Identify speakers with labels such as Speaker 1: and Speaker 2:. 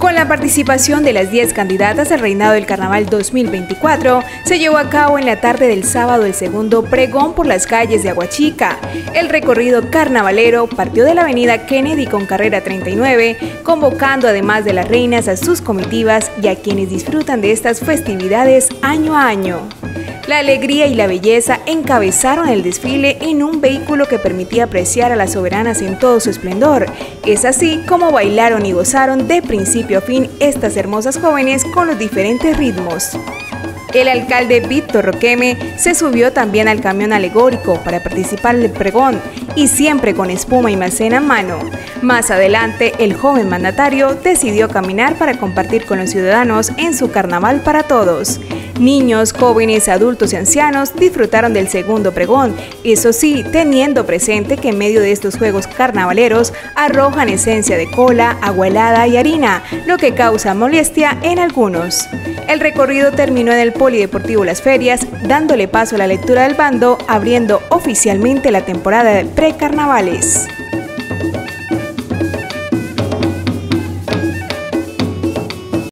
Speaker 1: Con la participación de las 10 candidatas al reinado del Carnaval 2024, se llevó a cabo en la tarde del sábado el segundo pregón por las calles de Aguachica. El recorrido carnavalero partió de la avenida Kennedy con carrera 39, convocando además de las reinas a sus comitivas y a quienes disfrutan de estas festividades año a año. La alegría y la belleza encabezaron el desfile en un vehículo que permitía apreciar a las soberanas en todo su esplendor. Es así como bailaron y gozaron de principio a fin estas hermosas jóvenes con los diferentes ritmos. El alcalde Víctor Roqueme se subió también al camión alegórico para participar del pregón y siempre con espuma y macena en mano. Más adelante, el joven mandatario decidió caminar para compartir con los ciudadanos en su carnaval para todos. Niños, jóvenes, adultos y ancianos disfrutaron del segundo pregón, eso sí, teniendo presente que en medio de estos juegos carnavaleros arrojan esencia de cola, agua helada y harina, lo que causa molestia en algunos. El recorrido terminó en el Polideportivo Las Ferias, dándole paso a la lectura del bando, abriendo oficialmente la temporada de precarnavales.